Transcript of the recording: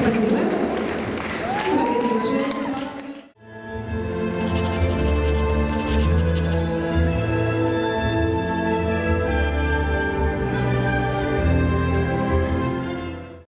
Спасибо.